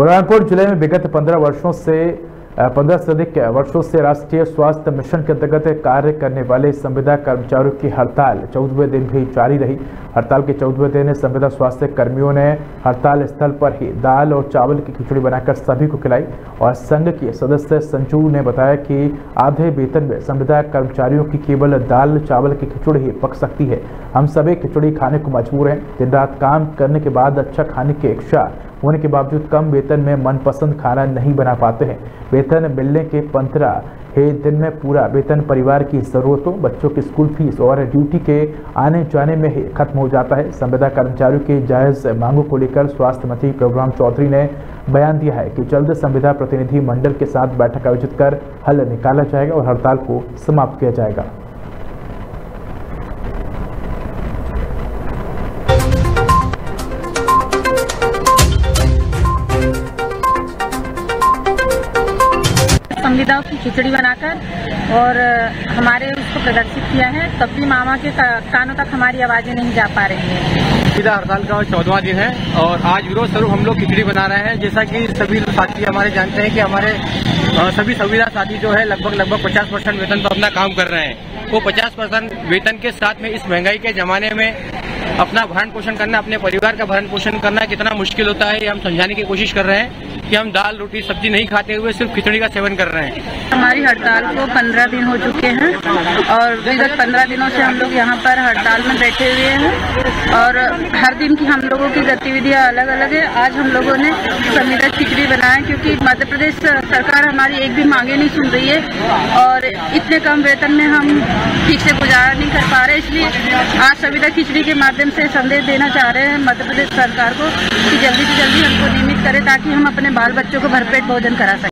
बुरहानपुर ज़िले में विगत पंद्रह वर्षों से पंद्रह से अधिक वर्षों से राष्ट्रीय स्वास्थ्य मिशन के अंतर्गत कार्य करने वाले संविदा कर्मचारियों की हड़ताल चौदहवें दिन भी जारी रही। हड़ताल के चौदहवें दिन संविदा स्वास्थ्य कर्मियों ने हड़ताल स्थल पर ही दाल और चावल की खिचड़ी बनाकर सभी को खिलाई और संघ के सदस्य संजू ने बताया कि आधे वेतन में संविदा कर्मचारियों की केवल दाल, चावल की खिचड़ी ही पक सकती है। हम सभी खिचड़ी खाने को मजबूर हैं। दिन रात काम करने के बाद अच्छा खाने की इच्छा होने के बावजूद कम वेतन में मनपसंद खाना नहीं बना पाते हैं। वेतन मिलने के पंद्रह है दिन में पूरा वेतन परिवार की ज़रूरतों, बच्चों की स्कूल फ़ीस और ड्यूटी के आने जाने में ही खत्म हो जाता है। संविदा कर्मचारियों की जायज़ मांगों को लेकर स्वास्थ्य मंत्री प्रभुराम चौधरी ने बयान दिया है कि जल्द संविदा प्रतिनिधि मंडल के साथ बैठक आयोजित कर हल निकाला जाएगा और हड़ताल को समाप्त किया जाएगा। संविदाओं की खिचड़ी बनाकर और हमारे उसको प्रदर्शित किया है, तब भी मामा के कानों तक हमारी आवाज़ें नहीं जा पा रही है। संविदा हड़ताल का चौदवा दिन है और आज विरोध स्वरूप हम लोग खिचड़ी बना रहे हैं। जैसा कि सभी साथी हमारे जानते हैं कि हमारे सभी संविदा साथी जो है लगभग लगभग 50 परसेंट वेतन पर अपना काम कर रहे हैं। वो 50 परसेंट वेतन के साथ में इस महँगाई के जमाने में अपना भरण पोषण करना, अपने परिवार का भरण पोषण करना कितना मुश्किल होता है ये हम समझाने की कोशिश कर रहे हैं। कि हम दाल, रोटी, सब्ज़ी नहीं खाते हुए सिर्फ़ खिचड़ी का सेवन कर रहे हैं। हमारी हड़ताल को पंद्रह दिन हो चुके हैं और विगत पंद्रह दिनों से हम लोग यहाँ पर हड़ताल में बैठे हुए हैं और हर दिन की हम लोगों की गतिविधियाँ अलग अलग है। आज हम लोगों ने संविदा खिचड़ी बनाया क्योंकि मध्य प्रदेश सरकार हमारी एक भी मांगे नहीं सुन रही है और इतने कम वेतन में हम ठीक से गुजारा नहीं कर पा रहे इसलिए आज संविदा खिचड़ी के माध्यम से संदेश देना चाह रहे हैं मध्य प्रदेश सरकार को कि जल्दी से जल्दी हमको नियमित करें ताकि हम अपने बाल बच्चों को भरपेट भोजन करा सकें।